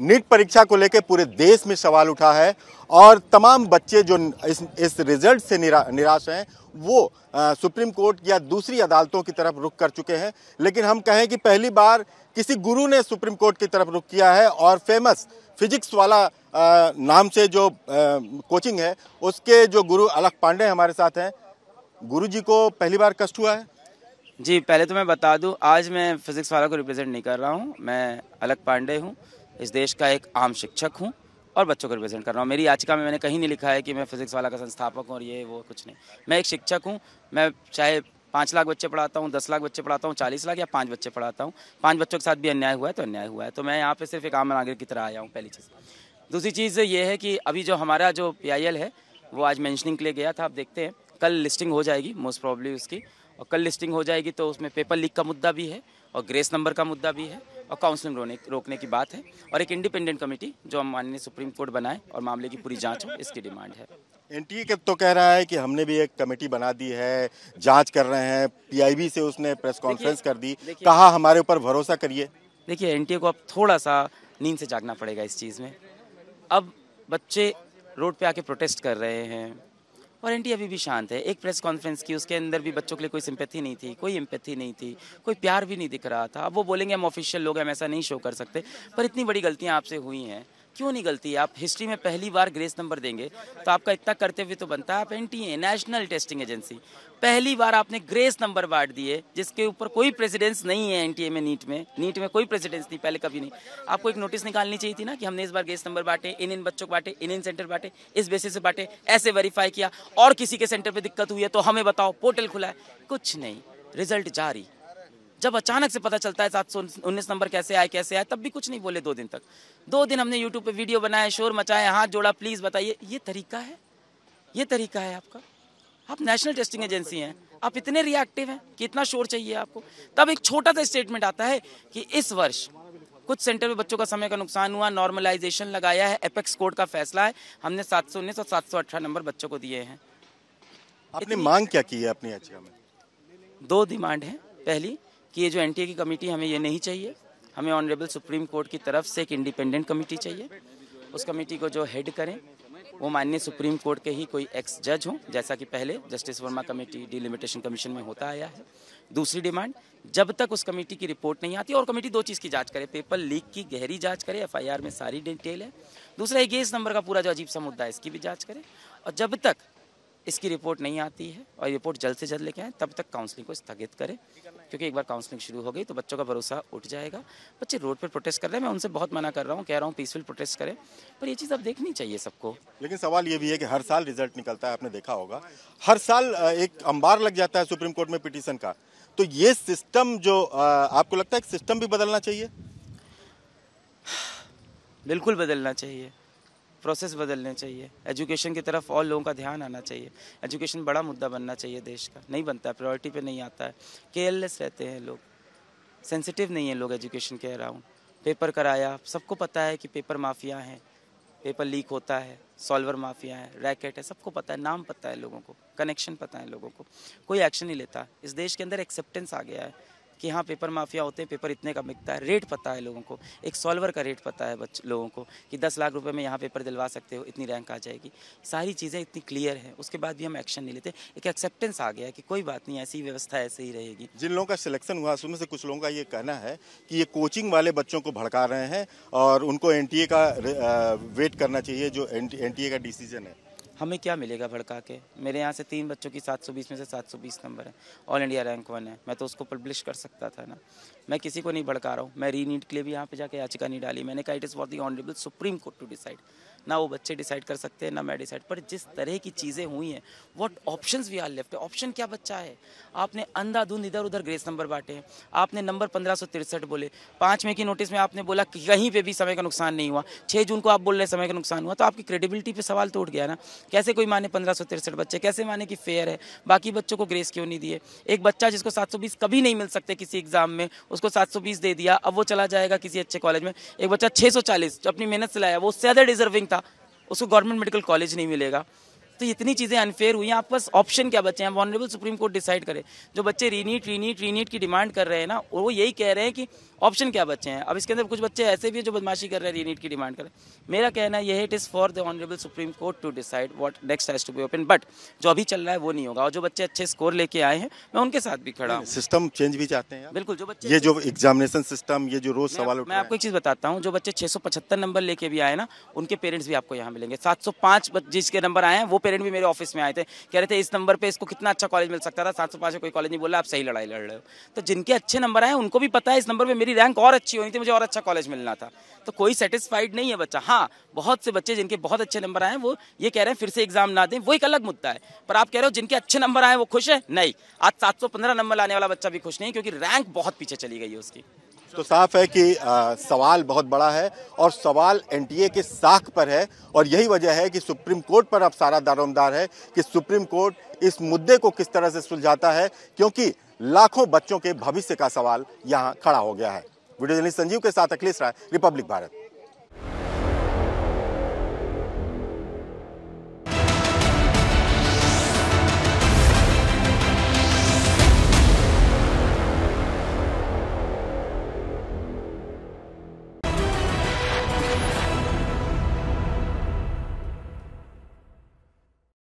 NEET परीक्षा को लेकर पूरे देश में सवाल उठा है और तमाम बच्चे जो इस इस रिज़ल्ट से निरा, निराश हैं वो आ, सुप्रीम कोर्ट या दूसरी अदालतों की तरफ़ रुख कर चुके हैं। लेकिन हम कहें कि पहली बार किसी गुरु ने सुप्रीम कोर्ट की तरफ़ रुख किया है और फ़ेमस फिजिक्स वाला आ, नाम से जो आ, कोचिंग है उसके जो गुरु अलख पांडे हमारे साथ हैं गुरु जी को पहली बार कष्ट हुआ है? जी पहले तो मैं बता दूँ आज मैं फिजिक्स वाला को रिप्रेजेंट नहीं कर रहा हूँ मैं अलग पांडे हूँ। इस देश का एक आम शिक्षक हूँ और बच्चों को रिप्रेजेंट कर रहा हूँ। मेरी याचिका में मैंने कहीं नहीं लिखा है कि मैं फिजिक्स वाला का संस्थापक हूँ और ये वो कुछ नहीं। मैं एक शिक्षक हूँ, मैं चाहे पाँच लाख बच्चे पढ़ाता हूँ, दस लाख बच्चे पढ़ाता हूँ, चालीस लाख या पाँच बच्चे पढ़ाता हूँ, पाँच बच्चों के साथ भी अन्याय हुआ है तो अन्याय हुआ है। तो मैं यहाँ पे सिर्फ़ एक आम नागरिक की तरह आया हूँ, पहली चीज़। दूसरी चीज़ ये है कि अभी जो हमारा जो पीआईएल है, वो आज मैंशनिंग के लिए गया था, आप देखते हैं। कल लिस्टिंग हो जाएगी मोस्ट प्रॉब्ली उसकी। और कल लिस्टिंग हो जाएगी तो उसमें पेपर लीक का मुद्दा भी है और ग्रेस नंबर का मुद्दा भी है। और काउंसलिंग रोने रोकने की बात है और एक इंडिपेंडेंट कमेटी जो हम माननीय सुप्रीम कोर्ट बनाए और मामले की पूरी जाँच हो इसकी डिमांड है। एनटीए के तो कह रहा है कि हमने भी एक कमेटी बना दी है जाँच कर रहे हैं पीआईबी से उसने प्रेस कॉन्फ्रेंस कर दी। कहा हमारे ऊपर भरोसा करिए। देखिए एनटीए को अब थोड़ा सा नींद से जागना पड़ेगा इस चीज़ में। अब बच्चे रोड पे आके प्रोटेस्ट कर रहे हैं और एनटी अभी भी शांत है। एक प्रेस कॉन्फ्रेंस की, उसके अंदर भी बच्चों के लिए कोई सिंपैथी नहीं थी, कोई एम्पैथी नहीं थी, कोई प्यार भी नहीं दिख रहा था। अब वो बोलेंगे हम ऑफिशियल लोग हम ऐसा नहीं शो कर सकते। पर इतनी बड़ी गलतियाँ आपसे हुई हैं। क्यों नहीं गलती आप हिस्ट्री में पहली बार ग्रेस नंबर देंगे तो आपका इतना कर्तव्य तो बनता है। आप एनटीए नेशनल टेस्टिंग एजेंसी पहली बार आपने ग्रेस नंबर बांट दिए, जिसके ऊपर कोई प्रेसिडेंस नहीं है एनटीए में नीट में। नीट में कोई प्रेसिडेंस नहीं, पहले कभी नहीं। आपको एक नोटिस निकालनी चाहिए थी ना कि हमने इस बार ग्रेस नंबर बांटे, इन इन बच्चों को बांटे, इन इन सेंटर बांटे, इस बेसिस से बांटे, ऐसे वेरीफाई किया, और किसी के सेंटर पर दिक्कत हुई है तो हमें बताओ पोर्टल खुला है। कुछ नहीं रिज़ल्ट जारी। जब अचानक से पता चलता है सात सौ उन्नीस नंबर कैसे आए कैसे आए तब भी कुछ नहीं बोले दो दिन तक। दो दिन हमने यूट्यूब पे वीडियो बनाए शोर मचाए हाथ जोड़ा प्लीज़ बताइए। ये तरीका है? ये तरीका है आपका? आप नेशनल टेस्टिंग एजेंसी हैं। आप इतने रिएक्टिव हैं कि इतना शोर चाहिए आपको। तब एक छोटा सा स्टेटमेंट आता है कि इस वर्ष कुछ सेंटर में बच्चों का समय का नुकसान हुआ नॉर्मलाइजेशन लगाया है एपेक्स कोर्ट का फैसला है। हमने सात सौ उन्नीस और सात सौ अठारह नंबर बच्चों को दिए हैं। आपने मांग क्या की है अपनी याचिका में? दो डिमांड है। पहली कि ये जो एनटीए की कमेटी हमें ये नहीं चाहिए। हमें ऑनरेबल सुप्रीम कोर्ट की तरफ़ से एक इंडिपेंडेंट कमेटी चाहिए। उस कमेटी को जो हेड करें, वो माननीय सुप्रीम कोर्ट के ही कोई एक्स जज हो, जैसा कि पहले justice Verma committee delimitation commission में होता आया है। दूसरी डिमांड जब तक उस कमेटी की रिपोर्ट नहीं आती, और कमेटी दो चीज़ की जाँच करे पेपर लीक की गहरी जाँच करे एफआईआर में सारी डिटेल है। दूसरा, एक नंबर का पूरा जो अजीब सा मुद्दा है, इसकी भी जाँच करे। और जब तक इसकी रिपोर्ट नहीं आती है और रिपोर्ट जल्द से जल्द लेके आए तब तक काउंसलिंग को स्थगित करें। क्योंकि एक बार काउंसलिंग शुरू हो गई तो बच्चों का भरोसा उठ जाएगा। बच्चे रोड पर प्रोटेस्ट कर रहे हैं मैं उनसे बहुत मना कर रहा हूँ कह रहा हूँ पीसफुल प्रोटेस्ट करें। पर ये चीज़ अब देखनी चाहिए सबको। लेकिन सवाल ये भी है कि हर साल रिज़ल्ट निकलता है आपने देखा होगा। हर साल एक अंबार लग जाता है सुप्रीम कोर्ट में पिटीशन का। तो ये सिस्टम जो आपको लगता है सिस्टम भी बदलना चाहिए? बिल्कुल बदलना चाहिए। प्रोसेस बदलने चाहिए। एजुकेशन की तरफ़ और लोगों का ध्यान आना चाहिए। एजुकेशन बड़ा मुद्दा बनना चाहिए देश का। नहीं बनता है प्रायोरिटी पे नहीं आता है। केयरलेस रहते हैं लोग। सेंसिटिव नहीं है लोग एजुकेशन के अराउंड पेपर कराया, सबको पता है कि पेपर माफिया हैं। पेपर लीक होता है सॉल्वर माफिया है रैकेट है, सबको पता है, नाम पता है लोगों को कनेक्शन पता है लोगों को। कोई एक्शन नहीं लेता। इस देश के अंदर एक्सेप्टेंस आ गया है। कि हाँ पेपर माफिया होते हैं, पेपर इतने का बिकता है, रेट पता है लोगों को। एक सॉल्वर का रेट पता है बच्चे लोगों को कि दस लाख रुपए में यहाँ पेपर दिलवा सकते हो, इतनी रैंक आ जाएगी। सारी चीज़ें इतनी क्लियर हैं, उसके बाद भी हम एक्शन नहीं लेते। एक एक्सेप्टेंस आ गया कि कोई बात नहीं, ऐसी व्यवस्था ऐसे ही रहेगी। जिन लोगों का सिलेक्शन हुआ उसमें से कुछ लोगों का ये कहना है कि ये कोचिंग वाले बच्चों को भड़का रहे हैं और उनको एनटीए का वेट करना चाहिए, जो एनटीए का डिसीज़न है। हमें क्या मिलेगा भड़का के? मेरे यहाँ से तीन बच्चों की 720 में से 720 नंबर है। ऑल इंडिया रैंक वन है। मैं तो उसको पब्लिश कर सकता था ना। मैं किसी को नहीं भड़का रहा हूँ। मैं री नीट के लिए भी यहाँ पे जाके याचिका नहीं डाली। मैंने कहा it is for the honourable supreme court to decide ना वो बच्चे डिसाइड कर सकते हैं, ना मैं डिसाइड पर जिस तरह की चीज़ें हुई हैं what option we are left option क्या बच्चा है? आपने अंधाधुंध इधर उधर ग्रेस नंबर बांटे। हैं आपने नंबर पंद्रह बोले। पाँच मई की नोटिस में आपने बोला कि कहीं पर भी समय का नुकसान नहीं हुआ। छः जून को आप बोल रहे समय का नुकसान हुआ तो आपकी क्रेडिबिलिटी पर सवाल तो उठ गया ना। कैसे कोई माने पंद्रह बच्चे? कैसे माने कि फेयर है? बाकी बच्चों को ग्रेस क्यों नहीं दिए? एक बच्चा जिसको सात सौ बीस कभी नहीं मिल सकते किसी एग्ज़ाम में, उसको सात सौ बीस दे दिया, अब वो चला जाएगा किसी अच्छे कॉलेज में। एक बच्चा छः जो अपनी मेहनत से लाया, वो ज़्यादा डिजर्विंग था उसको गवर्नमेंट मेडिकल कॉलेज नहीं मिलेगा। तो इतनी चीज़ें अनफेयर हुई हैं। आपके पास ऑप्शन क्या बचे हैं? वॉनरेबल सुप्रीम कोर्ट डिसाइड करे। जो बच्चे रीनीट रीनीट रीनीट की डिमांड कर रहे हैं ना वो यही कह रहे हैं कि ऑप्शन क्या बच्चे हैं? अब इसके अंदर कुछ बच्चे ऐसे भी हैं जो बदमाशी कर रहे हैं रीनीट की डिमांड करें मेरा कहना यह it is for the honourable supreme court to decide what next has to be open but जो अभी चल रहा है वो नहीं होगा। और जो बच्चे अच्छे स्कोर लेके आए हैं मैं उनके साथ भी खड़ा हूँ। सिस्टम चेंज भी चाहते हैं बिल्कुल जो बच्चे ये जो एग्जामिनेशन सिस्टम ये जो रोज सवाल मैं आपको एक चीज़ बताता हूँ। जो बच्चे 675 नंबर लेके भी आए ना उनके पेरेंट्स भी आपको यहाँ मिलेंगे। 705 जिसके नंबर आए हैं वो पेरेंट भी मेरे ऑफ़िस में आए थे। कह रहे थे, इस नंबर पे इसको कितना अच्छा कॉलेज मिल सकता था? 705 में कोई कॉलेज नहीं बोला आप सही लड़ाई लड़ रहे हो। तो जिनके अच्छे नंबर आए, उनको भी पता है, इस नंबर पर मेरी रैंक और अच्छी होनी थी, मुझे और अच्छा कॉलेज मिलना था। तो कोई सेटिस्फाइड नहीं है बच्चा। हाँ बहुत से बच्चे जिनके बहुत अच्छे नंबर आए वो ये कह रहे हैं, फिर से एग्ज़ाम ना दें। वो एक अलग मुद्दा है। पर आप कह रहे हो, जिनके अच्छे नंबर आए, वो खुश है? नहीं। आज 715 नंबर लाने वाला बच्चा भी खुश नहीं क्योंकि रैंक बहुत पीछे चली गई है उसकी। तो साफ़ है कि आ, सवाल बहुत बड़ा है और सवाल एनटीए के साख पर है और यही वजह है कि सुप्रीम कोर्ट पर अब सारा दारोमदार है कि सुप्रीम कोर्ट इस मुद्दे को किस तरह से सुलझाता है क्योंकि लाखों बच्चों के भविष्य का सवाल यहाँ खड़ा हो गया है। वीडियो जर्नलिस्ट संजीव के साथ अखिलेश राय रिपब्लिक भारत।